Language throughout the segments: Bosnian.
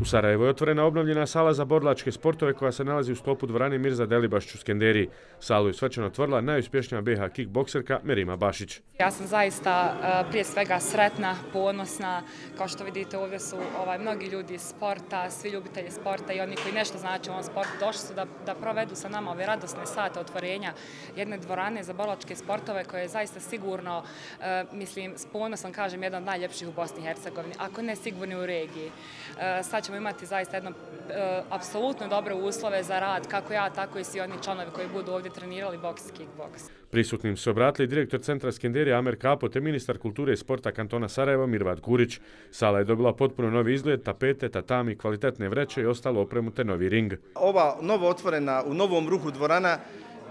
U Sarajevo je otvorena obnovljena sala za borlačke sportove koja se nalazi u sklopu dvorane Mirza Delibašć u Salu je svečano otvorila najuspješnija BH kickbokserka Merima Bašić. Ja sam zaista e, prije svega sretna, ponosna. Kao što vidite ovdje su ovaj, mnogi ljudi iz sporta, svi ljubitelji sporta i oni koji nešto znači u ovom sportu došli su da, da provedu sa nama ove radosne sate otvorenja jedne dvorane za borlačke sportove koje je zaista sigurno, e, mislim, s ponosom kažem, jedan od najljepših u Bosni i Hercegovini, ako ne sigurni u regiji. E, sad ćemo imati zaista jedno e, apsolutno dobre uslove za rad, kako ja, tako i svi oni članovi koji budu ovdje trenirali boks i kickboks. Prisutnim se obratili direktor Centra Skenderija Amer Kapo te ministar kulture i sporta kantona Sarajeva Mirvad Kurić. Sala je dobila potpuno novi izgled, tapete, tatami, kvalitetne vreće i ostalo opremu te novi ring. Ova novo otvorena u novom ruhu dvorana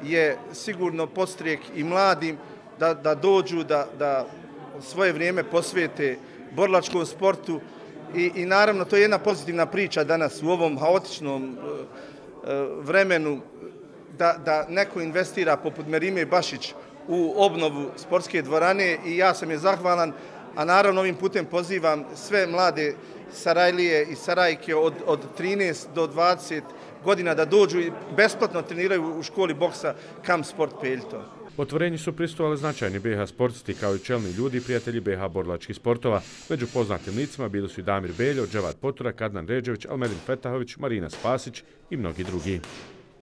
je sigurno postrijek i mladim da, da dođu, da, da svoje vrijeme posvijete borlačkom sportu, I, I naravno, to je jedna pozitivna priča danas u ovom haotičnom e, e, vremenu da, da neko investira poput Merime Bašić u obnovu sportske dvorane i ja sam je zahvalan, a naravno ovim putem pozivam sve mlade Sarajlije i Sarajke od, od 13 do 20 godina da dođu i besplatno treniraju u školi boksa Kamp Sport Peljto. Otvorenji su pristovali značajni BH sportisti kao i čelni ljudi i prijatelji BH borlačkih sportova. Među poznatim licima bili su i Damir Beljo, Dževat Potura, Kadnan Ređević, Almedin Fetahović, Marina Spasić i mnogi drugi.